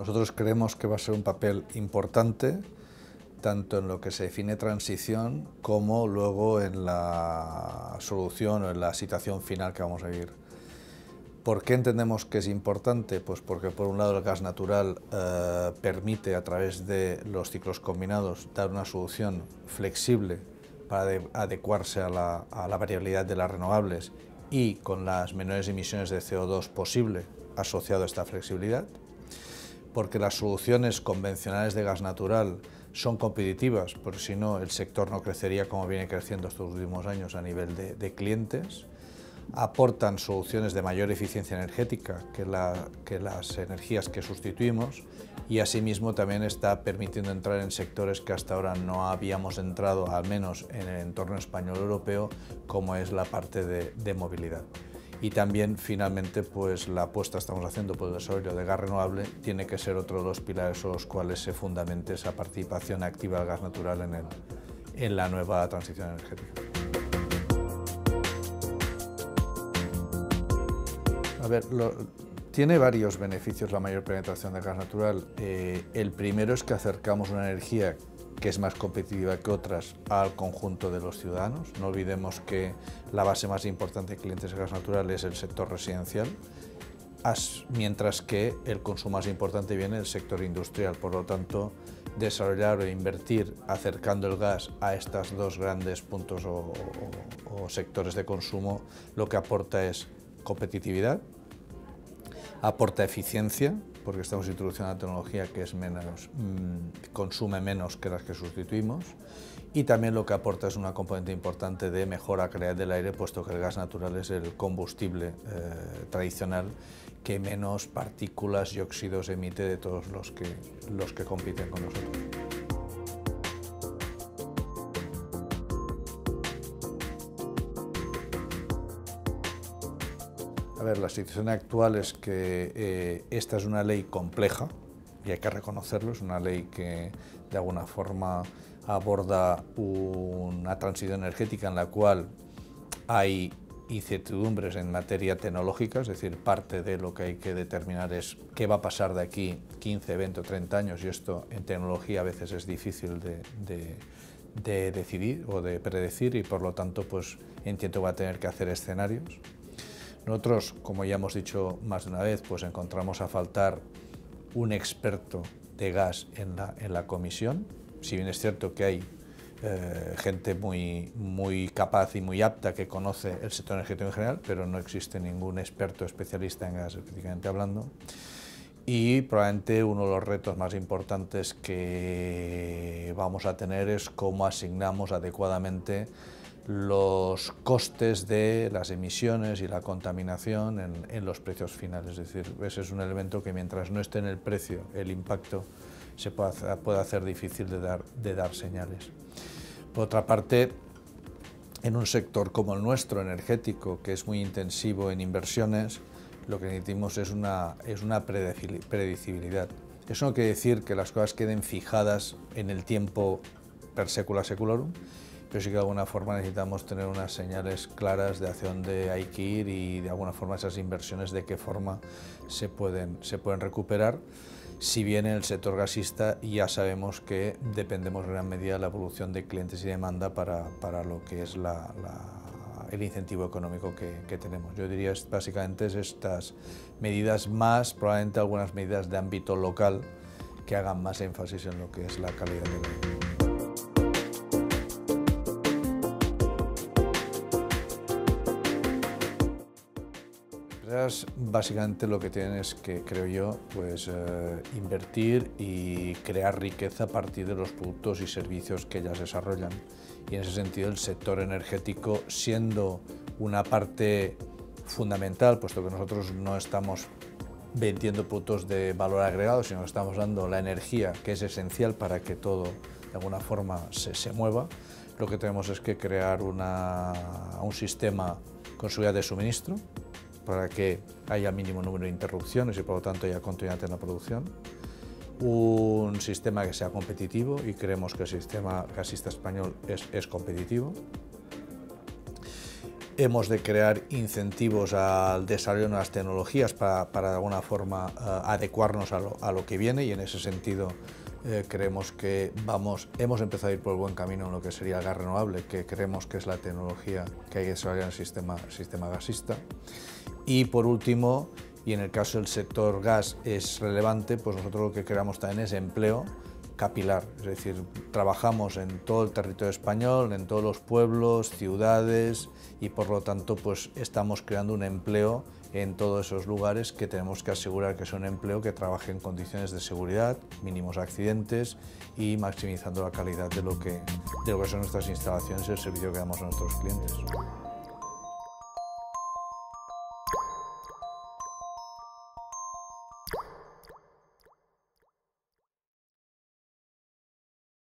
Nosotros creemos que va a ser un papel importante tanto en lo que se define transición como luego en la solución o en la situación final que vamos a vivir. ¿Por qué entendemos que es importante? Pues porque por un lado el gas natural eh, permite a través de los ciclos combinados dar una solución flexible para adecuarse a la, a la variabilidad de las renovables y con las menores emisiones de CO2 posible asociado a esta flexibilidad, porque las soluciones convencionales de gas natural son competitivas, porque si no el sector no crecería como viene creciendo estos últimos años a nivel de, clientes, aportan soluciones de mayor eficiencia energética que, las energías que sustituimos y asimismo también está permitiendo entrar en sectores que hasta ahora no habíamos entrado, al menos en el entorno español europeo, como es la parte de movilidad y también finalmente pues la apuesta que estamos haciendo por el desarrollo de gas renovable tiene que ser otro de los pilares sobre los cuales se fundamente esa participación activa del gas natural en, el, en la nueva transición energética. A ver, tiene varios beneficios la mayor penetración del gas natural. Eh, el primero es que acercamos una energía que es más competitiva que otras al conjunto de los ciudadanos. No olvidemos que la base más importante de clientes de gas natural es el sector residencial, mientras que el consumo más importante viene del sector industrial. Por lo tanto, desarrollar o invertir acercando el gas a estos dos grandes puntos o sectores de consumo lo que aporta es competitividad, aporta eficiencia, porque estamos introduciendo una tecnología que es menos, mm, consume menos que las que sustituimos y también lo que aporta es una componente importante de mejora calidad del aire, puesto que el gas natural es el combustible eh, tradicional que menos partículas y óxidos emite de todos los que, los que compiten con nosotros. A ver, la situación actual es que eh, esta es una ley compleja y hay que reconocerlo, es una ley que de alguna forma aborda una transición energética en la cual hay incertidumbres en materia tecnológica, es decir, parte de lo que hay que determinar es qué va a pasar de aquí 15, 20 o 30 años. Y esto en tecnología a veces es difícil de, de decidir o de predecir. Y por lo tanto pues entiendo que va a tener que hacer escenarios. Nosotros, como ya hemos dicho más de una vez, pues encontramos a faltar un experto de gas en la, en comisión, si bien es cierto que hay eh, gente muy, muy capaz y muy apta que conoce el sector energético en general, pero no existe ningún experto especialista en gas, específicamente hablando. Y probablemente uno de los retos más importantes que vamos a tener es cómo asignamos adecuadamente los costes de las emisiones y la contaminación en, los precios finales. Es decir, ese es un elemento que mientras no esté en el precio, el impacto se puede hacer, puede hacer difícil de dar, de dar señales. Por otra parte, en un sector como el nuestro, energético, que es muy intensivo en inversiones, lo que necesitamos es una, es una predecibilidad. Eso no quiere decir que las cosas queden fijadas en el tiempo per secula seculorum, pero sí que de alguna forma necesitamos tener unas señales claras de hacia dónde hay que ir y de alguna forma esas inversiones de qué forma se pueden, se pueden recuperar. Si bien en el sector gasista ya sabemos que dependemos en gran medida de la evolución de clientes y demanda para, para lo que es la, el incentivo económico que, que, tenemos. Yo diría básicamente es estas medidas más, probablemente algunas medidas de ámbito local que hagan más énfasis en lo que es la calidad del aire. básicamente lo que tienen que, creo yo, pues eh, invertir y crear riqueza a partir de los productos y servicios que ellas desarrollan. Y en ese sentido el sector energético siendo una parte fundamental, puesto que nosotros no estamos vendiendo productos de valor agregado, sino que estamos dando la energía que es esencial para que todo de alguna forma se, mueva, lo que tenemos es que crear un sistema con seguridad de suministro, para que haya mínimo número de interrupciones y por lo tanto haya continuidad en la producción. Un sistema que sea competitivo y creemos que el sistema gasista español es, es competitivo. hemos de crear incentivos al desarrollo de nuevas tecnologías para, para de alguna forma eh, adecuarnos a lo, a lo, que viene y en ese sentido eh, creemos que vamos, hemos empezado a ir por el buen camino en lo que sería el gas renovable, que creemos que es la tecnología que hay que desarrollar en el sistema, sistema gasista. Y por último, y en el caso del sector gas es relevante, pues nosotros lo que creamos también es empleo capilar, es decir, trabajamos en todo el territorio español, en todos los pueblos, ciudades y por lo tanto pues estamos creando un empleo en todos esos lugares que tenemos que asegurar que es un empleo que trabaje en condiciones de seguridad, mínimos accidentes y maximizando la calidad de lo que, de lo que son nuestras instalaciones y el servicio que damos a nuestros clientes.